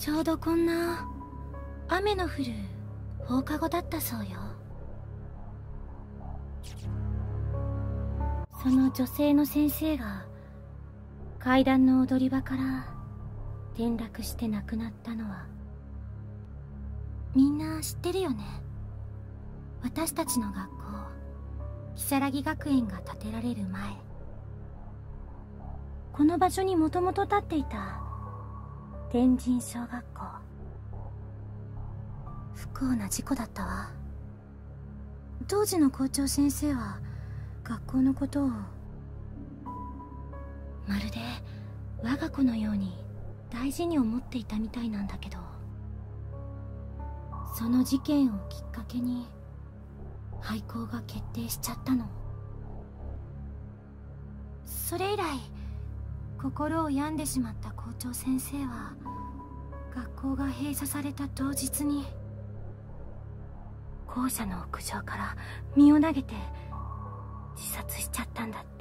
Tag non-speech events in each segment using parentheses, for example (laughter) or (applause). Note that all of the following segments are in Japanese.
ちょうどこんな雨の降る放課後だったそうよ。その女性の先生が階段の踊り場から転落して亡くなったのはみんな知ってるよね。私たちの学校如月学園が建てられる前。この場所にもともと建っていた天神小学校。不幸な事故だったわ。当時の校長先生は学校のことをまるで我が子のように大事に思っていたみたいなんだけどその事件をきっかけに廃校が決定しちゃったの。それ以来心を病んでしまった校長先生は学校が閉鎖された当日に校舎の屋上から身を投げて自殺しちゃったんだって。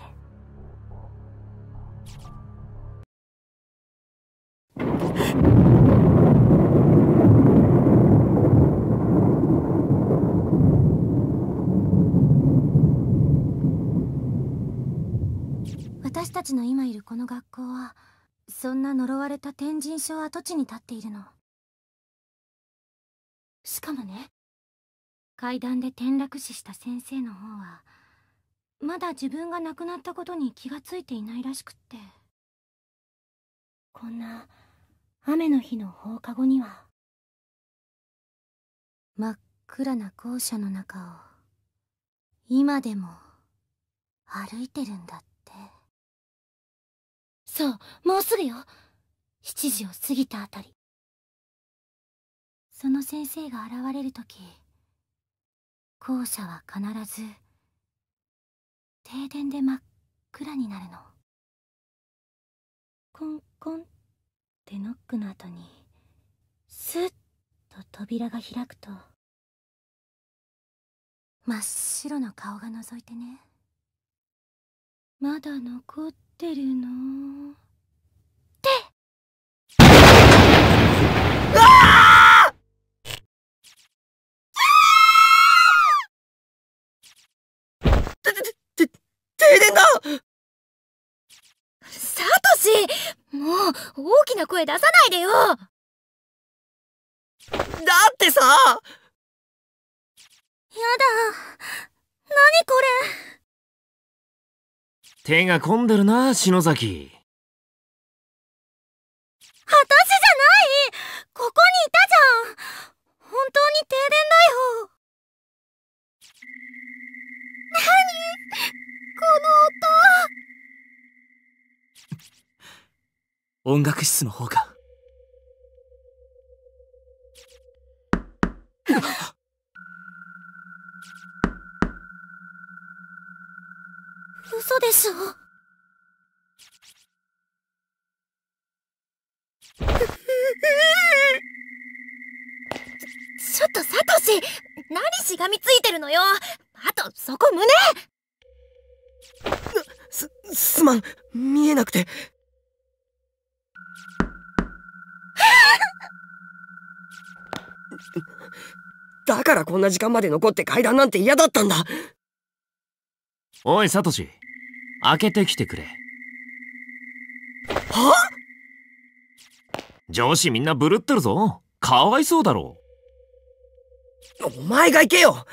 ちの今いるこの学校はそんな呪われた天神症跡地に立っているの。しかもね階段で転落死した先生の方はまだ自分が亡くなったことに気がついていないらしくって。こんな雨の日の放課後には。真っ暗な校舎の中を今でも歩いてるんだって。そうもうすぐよ。7時を過ぎたあたり。その先生が現れる時校舎は必ず停電で真っ暗になるの。コンコンってノックの後にスッと扉が開くと真っ白の顔が覗いてね。まだ残ってるの。って停電だ！サトシもう大きな声出さないでよ。だってさ！やだ。何これ？手が込んでるな篠崎。私じゃない。ここにいたじゃん。本当に停電だよ。何？この音。楽室の方かんな時間まで残って階段なんて嫌だったんだ。おいサトシ。開けてきてくれ。は？上司みんなブルってるぞ。かわいそうだろ。お前が行けよ。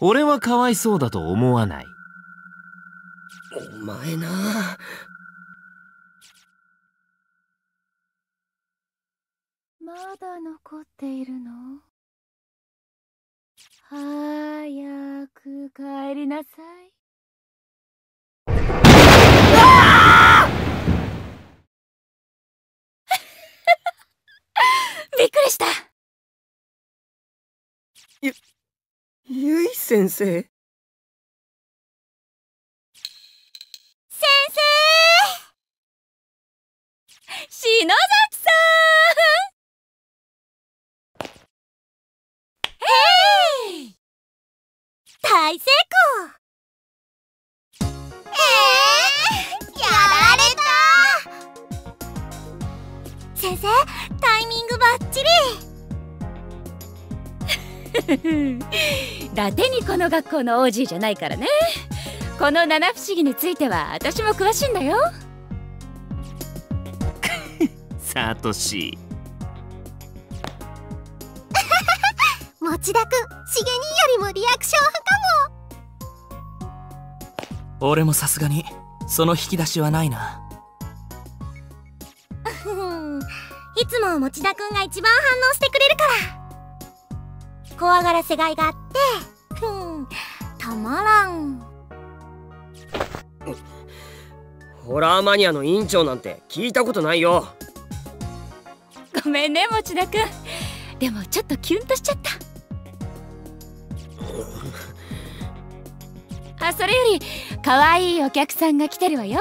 俺はかわいそうだと思わない。お前な。まだ残っているの？早く帰りなさい。(laughs) びっくりした。ゆい先生？先生！篠崎さん！へい大成功。えー、やられた。先生ちり伊達にこの学校の OG じゃないからね。この七不思議については私も詳しいんだよ。サトシ持田くんしげによりもリアクション派かも俺もさすがにその引き出しはないな。いつも持田くんが一番反応してくれるから。怖がらせがいがあってふんたまらん。ホラーマニアの委員長なんて聞いたことないよ。ごめんね持田くん。でもちょっとキュンとしちゃったあそれより可愛いお客さんが来てるわよ。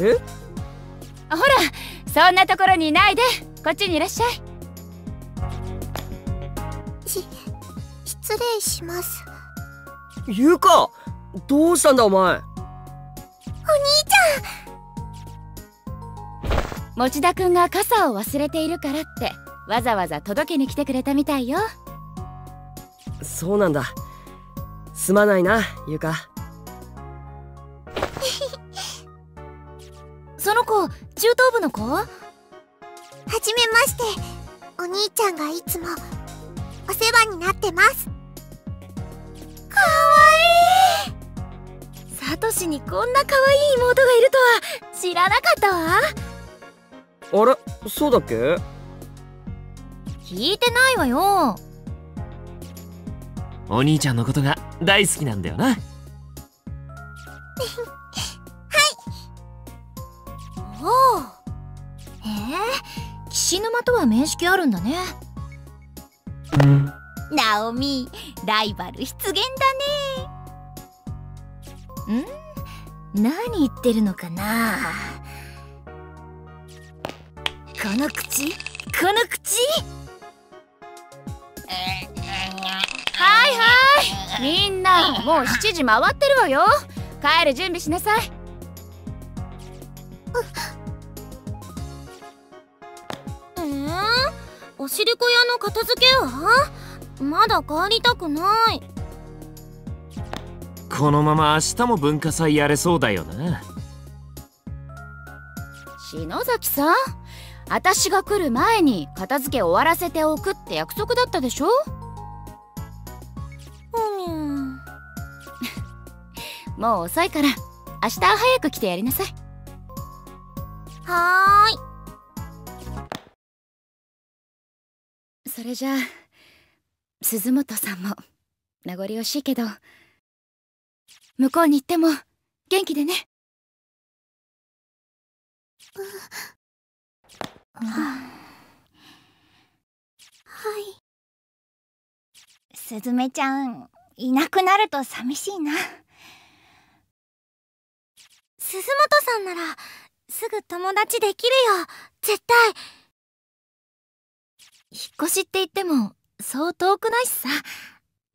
え？ほらそんなところにいないで。こっちにいらっしゃい。し失礼します。ゆかどうしたんだお前？お兄ちゃん。持田くんが傘を忘れているからってわざわざ届けに来てくれたみたいよそうなんだ。すまないなゆか (laughs) その子中等部の子？はじめまして。お兄ちゃんがいつもお世話になってます。かわいい。サトシにこんな可愛い妹がいるとは知らなかったわ。あれそうだっけ？聞いてないわよお兄ちゃんのことが大好きなんだよな。はい。おおへえ岸沼とは面識あるんだね。ナオミライバル出現だね。ん？何言ってるのかな？この口？この口？いはいみんなもう7時回ってるわよ。帰る準備しなさい。えー、おしりこ屋の片付けは？まだ帰りたくない。このまま明日も文化祭やれそうだよな。篠崎さん私が来る前に片付け終わらせておくって約束だったでしょ？もう遅いから明日早く来てやりなさい。はーい。それじゃあ鈴本さんも名残惜しいけど向こうに行っても元気でね。はい。すずめちゃんいなくなると寂しいな鈴本さんならすぐ友達できるよ。絶対。引っ越しって言ってもそう遠くないしさ。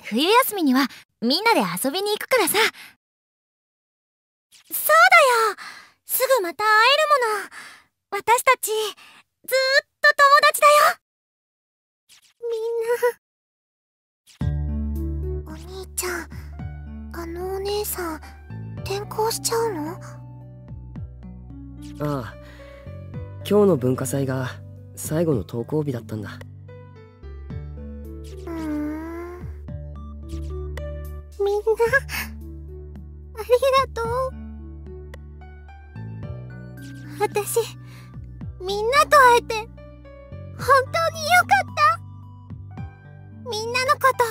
冬休みにはみんなで遊びに行くからさ。そうだよ。すぐまた会えるもの。私たちずっと友達だよ。みんな。お兄ちゃん。あのお姉さん転校しちゃうの？ああ。今日の文化祭が最後の登校日だったんだ。みんなありがとう。私みんなと会えて本当によかった。みんなのこと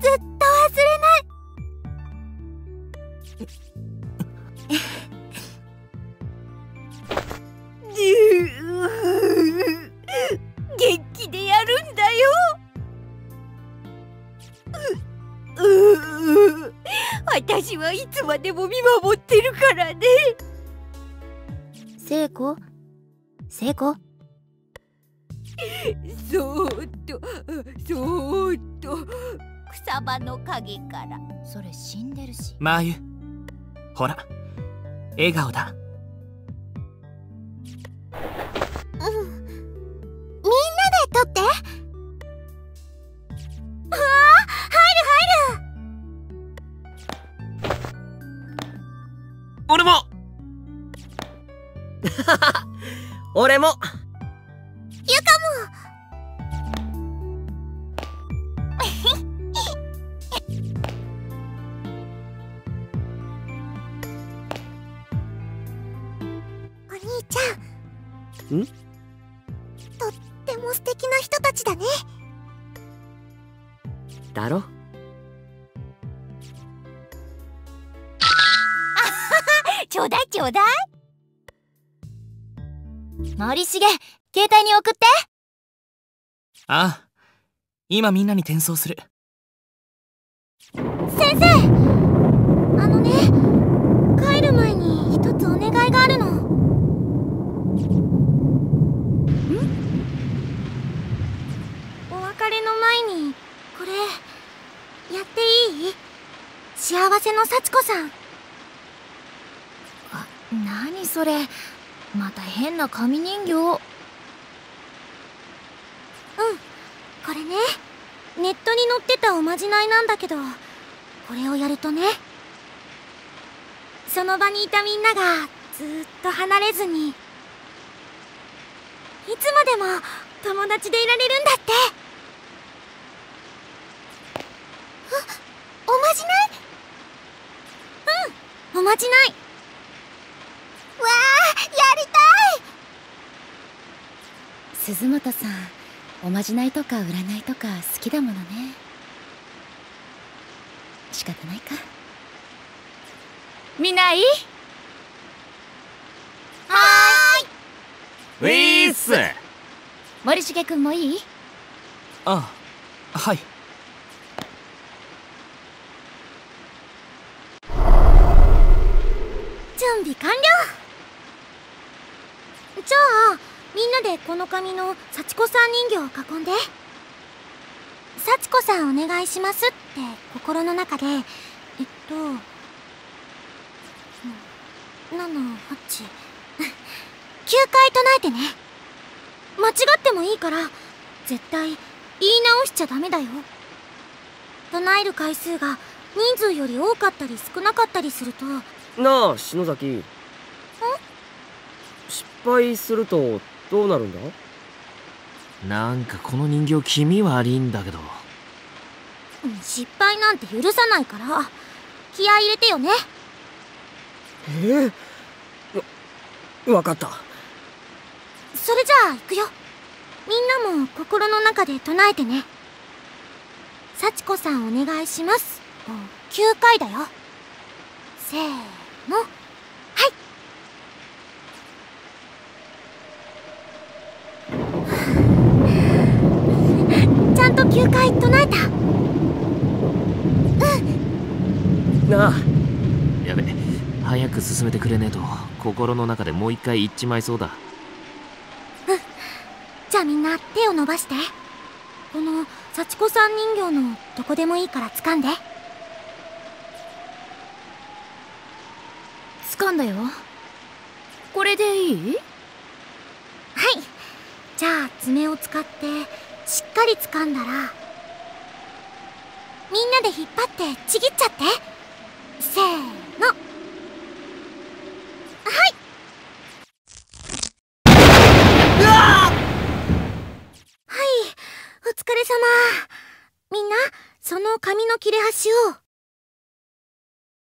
ずっと忘れない。はいつまでも見守ってるからね。聖子？聖子？そーっとそーっと草場の陰から。それ死んでるし。マーユほら笑顔だ (laughs) 俺も。ゆかもお兄ちゃんん。とっても素敵な人たちだね。だろ？(laughs) ちょうだいちょうだい森重携帯に送って。ああ今みんなに転送する。先生あのね帰る前に一つお願いがあるの。ん？お別れの前にこれやっていい？幸せの幸子さん。何それ？また変な紙人形。うん。これね。ネットに載ってたおまじないなんだけど。これをやるとね。その場にいたみんながずっと離れずに。いつまでも友達でいられるんだって。あおまじない？うん。おまじないわあやりたい鈴本さんおまじないとか占いとか好きだものね。仕方ないか。みんない？いはーい。ウィース。森重くんもいい？ああはい準備完了じゃあみんなでこの紙の幸子さん人形を囲んで。幸子さんお願いしますって心の中で。えっと。789 (laughs) 回唱えてね。間違ってもいいから。絶対言い直しちゃダメだよ。唱える回数が人数より多かったり少なかったりすると。なあ篠崎。失敗するとどうなるんだ？なんかこの人形気味悪いんだけど。失敗なんて許さないから。気合い入れてよね。ええわ分かった。それじゃあ行くよ。みんなも心の中で唱えてね。幸子さんお願いします。を9回だよ。せーのはいちゃんと9回唱えた。なあ。やべ。早く進めてくれねえと心の中でもう一回言っちまいそうだ。じゃあみんな手を伸ばして。この幸子さん人形のどこでもいいから掴んで。掴んだよ。これでいい？はい。じゃあ爪を使ってしっかり掴んだらみんなで引っ張ってちぎっちゃって。せーの。はい。はい。お疲れ様。みんなその紙の切れ端を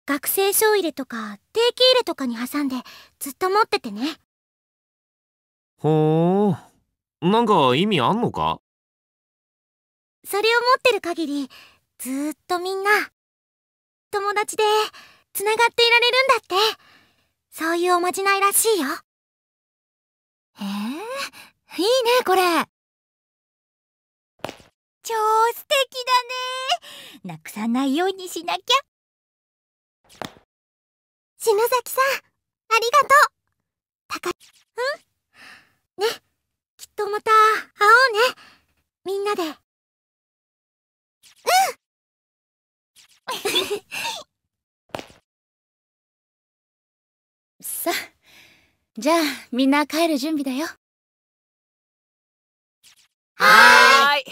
学生証入れとか定期入れとかに挟んでずっと持っててね。ほー。なんか意味あんのか？それを持ってる限りずーっとみんな友達でつながっていられるんだって。そういうおまじないらしいよ。へえいいねこれ。超素敵だね。なくさないようにしなきゃ。篠崎さんありがとう。たかうん？ね。きっとまた会おうね。みんなで。さじゃあみんな帰る準備だよ。はーい。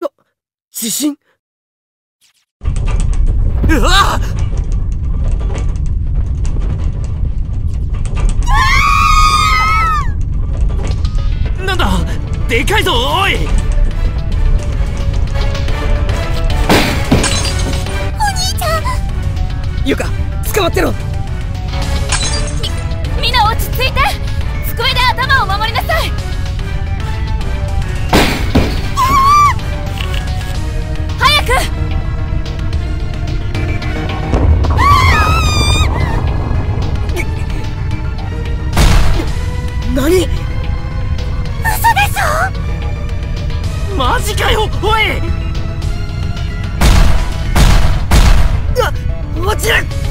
あ地震？うわっなんだ？でかいぞおい！捕まってろみんな落ち着いて。机で頭を守りなさい。早く！何？嘘でしょ？マジかよおい！落ちる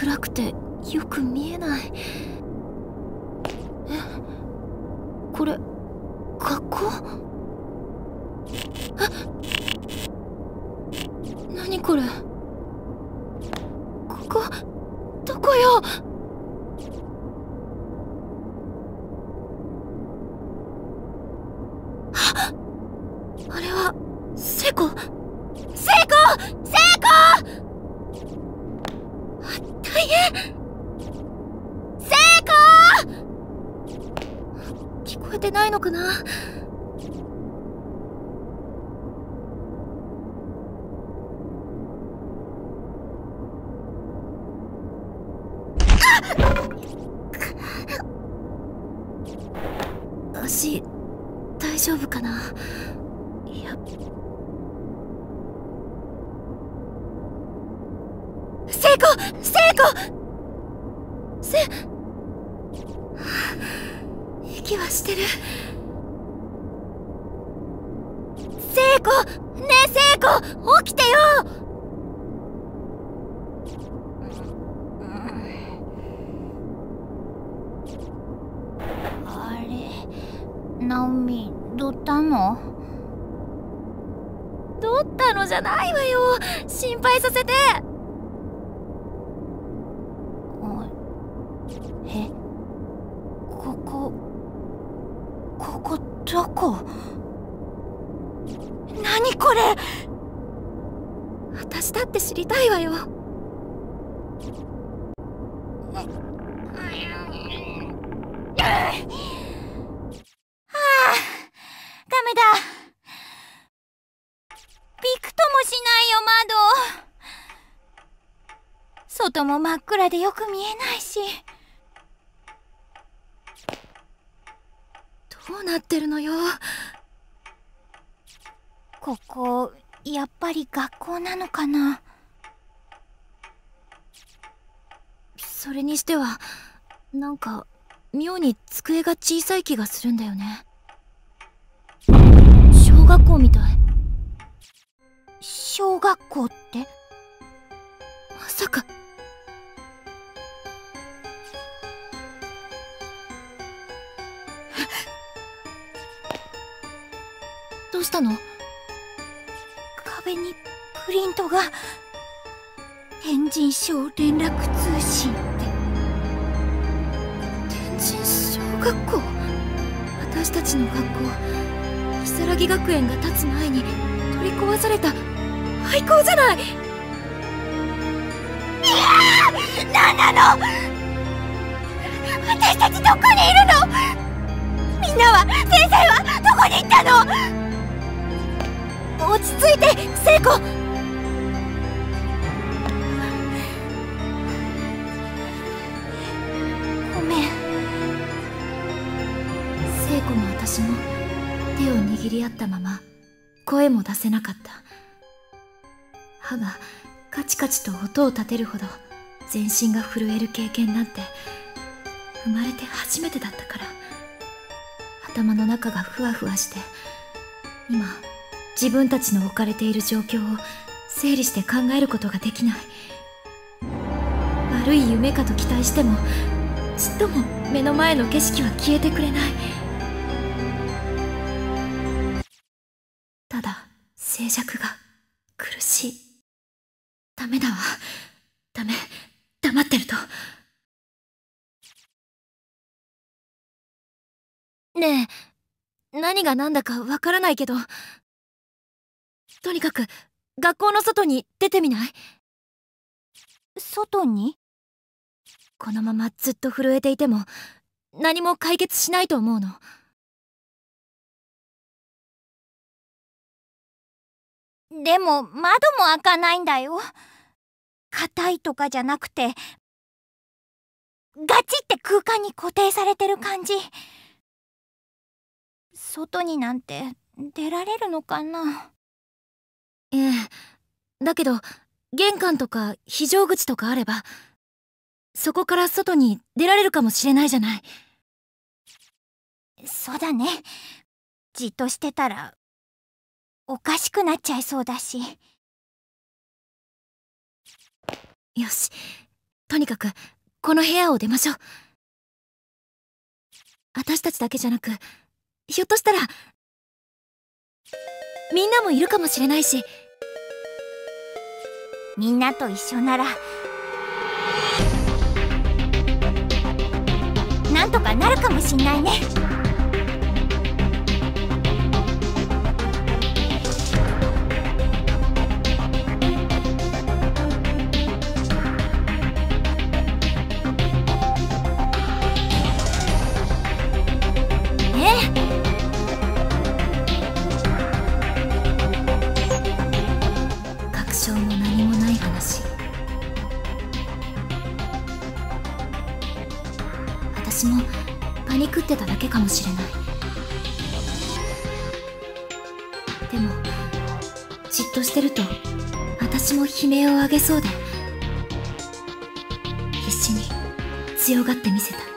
暗くてよく見えない。えこれ学校？え？何これ？聖子聖子せ息はしてる聖子ねえ聖子起きてよ。あれ？ナオミどったの？どったのじゃないわよ。心配させて。これ。私だって知りたいわよ。はあダメだ。びくともしないよ窓。外も真っ暗でよく見えないし。どうなってるのよ。ここやっぱり学校なのかな？それにしてはなんか妙に机が小さい気がするんだよね。小学校みたい。小学校って？まさか。どうしたの？壁にプリントが天神小連絡通信って。天神小学校？私たちの学校如月学園が建つ前に取り壊された。廃校じゃない！何なの？私たちどこにいるの？みんなは先生はどこに行ったの？落ち着いて聖子。ごめん。聖子も私も手を握り合ったまま声も出せなかった。歯がカチカチと音を立てるほど全身が震える経験なんて生まれて初めてだったから。頭の中がふわふわして今自分たちの置かれている状況を整理して考えることができない。悪い夢かと期待してもちっとも目の前の景色は消えてくれない。ただ静寂が苦しい。ダメだわ。ダメ。黙ってると。ねえ何が何だかわからないけど。とにかく学校の外に出てみない？外に？このままずっと震えていても何も解決しないと思うの。でも窓も開かないんだよ。硬いとかじゃなくてガチって空間に固定されてる感じ。外になんて出られるのかな？ええだけど玄関とか非常口とかあればそこから外に出られるかもしれないじゃない。そうだね。じっとしてたらおかしくなっちゃいそうだし。よし。とにかくこの部屋を出ましょう。私たちだけじゃなくひょっとしたらみんなもいるかもしれないしみんなと一緒なら。なんとかなるかもしんないね。かもしれない。でもじっとしてると私も悲鳴を上げそうで必死に強がってみせた。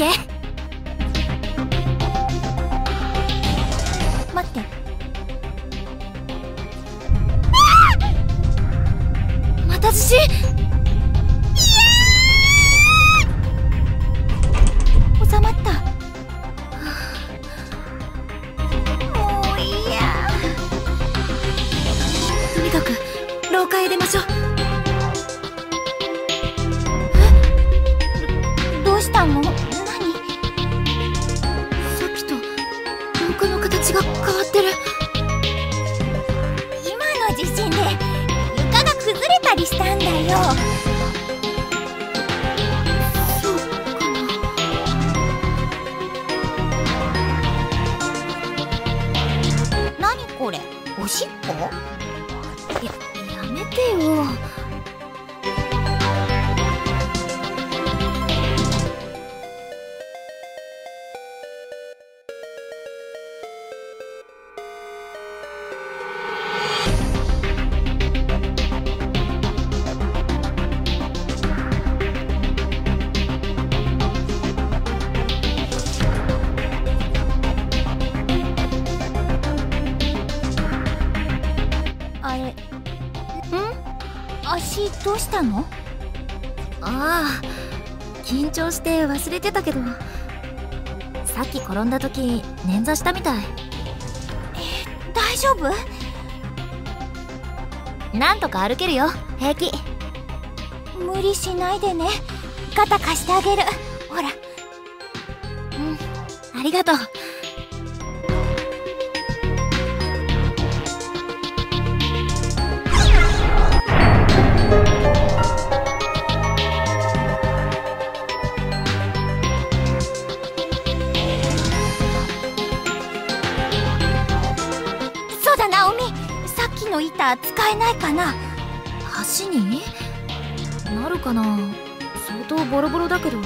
オしたの？ああ緊張して忘れてたけど。さっき転んだ時捻挫したみたい。大丈夫？なんとか歩けるよ平気。無理しないでね。肩貸してあげる。ほら。ありがとうター使えないかな。橋に？なるかな？相当ボロボロだけど。